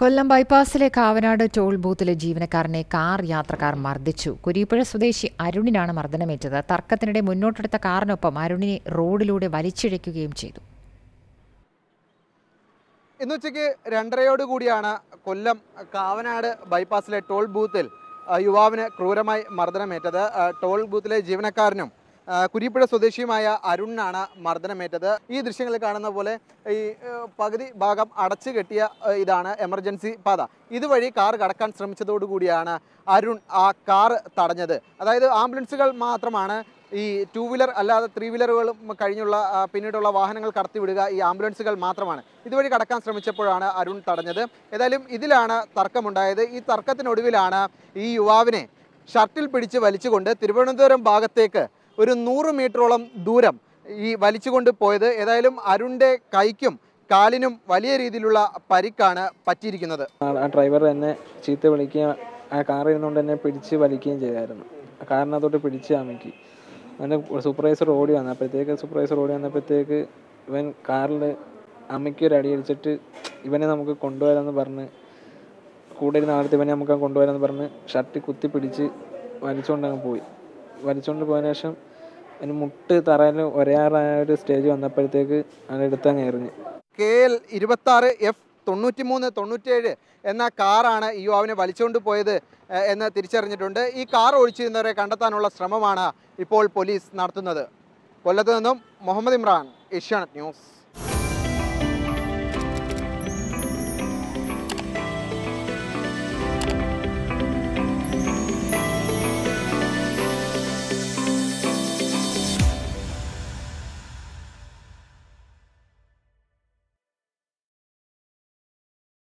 കൊല്ലം ബൈപ്പാസിലെ Kavanad toll ബൂത്തിലെ ജീവനക്കാരനെ car യാത്രക്കാർ മർദ്ദിച്ചു. കുരീപ്പുഴ സ്വദേശി അരുണിനാണ് മർദ്ദനമേറ്റത്. തർക്കത്തിനിടെ മുന്നോട്ടെടുത്ത കാറിനൊപ്പം അരുണിനെ റോഡിലൂടെ വലിച്ചിഴയ്ക്കുകയും ചെയ്തു. ഇന്നുച്ചയ്ക്ക് രണ്ടരയോട് കൂടിയാണ് കൊല്ലം കാവനാട് ബൈപ്പാസിലെ ടോൾ ബൂത്തിൽ യുവാവിന് ക്രൂരമായി മർദ്ദനമേറ്റത്. ടോൾ ബൂത്തിലെ ജീവനക്കാരനും കുരിപ്പുഴ സ്വദേശിയുമായ അരുണിനാണ് മർദ്ദനമേറ്റത്. ഈ ദൃശ്യങ്ങളിൽ കാണുന്ന പോലെ ഈ പകുതി ഭാഗം അടച്ചു കെട്ടിയ ഇതാണ് എമർജൻസി പാത. ഇതുവഴി കാർ കടക്കാൻ ശ്രമിച്ചതോടുകൂടിയാണ് അരുൺ ആ കാർ തടഞ്ഞത്. അതായത് ആംബുലൻസുകൾ മാത്രമാണ് ഈ ടു വീലർ അല്ലാതെ ത്രീ വീലറുകളും കഴിഞ്ഞുള്ള പിന്നീടുള്ള വാഹനങ്ങൾ കടത്തിവിടുക ഈ ആംബുലൻസുകൾ മാത്രമാണ്. ഇതുവഴി കടക്കാൻ ശ്രമിച്ചപ്പോഴാണ് അരുൺ തടഞ്ഞത്. ഏതായാലും ഇതിലാണ് തർക്കമുണ്ടായത്. ഈ തർക്കത്തിനൊടുവിലാണ് ഈ യുവാവിനെ ഷർട്ടിൽ പിടിച്ച് വലിച്ചുകൊണ്ട് തിരുവനന്തപുരം ഭാഗത്തേക്ക് ഒരു നൂറ് മീറ്ററോളം ദൂരം ഈ വലിച്ചുകൊണ്ട് പോയത്. ഏതായാലും അരുണിന്റെ കൈക്കും കാലിനും വലിയ രീതിയിലുള്ള പരിക്കാണ് പറ്റിയിരിക്കുന്നത്. ആ ഡ്രൈവർ എന്നെ ചീത്ത വിളിക്കുകയും ആ കാറിൽ ഇരുന്നുകൊണ്ട് എന്നെ പിടിച്ച് വലിക്കുകയും ചെയ്തായിരുന്നു. കാറിനകത്തോട്ട് പിടിച്ച് അമക്കി. അങ്ങനെ സൂപ്പർവൈസർ ഓടി വന്നപ്പോഴത്തേക്ക് സൂപ്പർവൈസർ ഓടി വന്നപ്പോഴത്തേക്ക് ഇവൻ കാറിൽ അമ്മയ്ക്ക് ഒരു അടി അടിച്ചിട്ട് ഇവനെ നമുക്ക് കൊണ്ടുവരാമെന്ന് പറഞ്ഞ് കൂടെ ഇരുന്ന ആളത്ത് ഇവനെ നമുക്ക് കൊണ്ടുവരാമെന്ന് പറഞ്ഞ് ഷർട്ട് കുത്തി പിടിച്ച് വലിച്ചുകൊണ്ട് അങ്ങ് പോയി. വലിച്ചുകൊണ്ട് പോയതിനു ശേഷം അതിന് മുട്ട് തറയിൽ ഒരേറായ ഒരു സ്റ്റേജ് വന്നപ്പോഴത്തേക്ക് അത് എടുത്തങ്ങ് എറിഞ്ഞ്. കെ എൽ ഇരുപത്താറ് എഫ് തൊണ്ണൂറ്റി തൊണ്ണൂറ്റിമൂന്ന് തൊണ്ണൂറ്റേഴ് എന്ന കാറാണ് ഈ യുവാവിനെ വലിച്ചുകൊണ്ട് പോയത് എന്ന് തിരിച്ചറിഞ്ഞിട്ടുണ്ട്. ഈ കാർ ഒഴിച്ചിരുന്നവരെ കണ്ടെത്താനുള്ള ശ്രമമാണ് ഇപ്പോൾ പോലീസ് നടത്തുന്നത്. കൊല്ലത്ത് നിന്നും മുഹമ്മദ് ഇമ്രാൻ ഏഷ്യാനെറ്റ് ന്യൂസ്.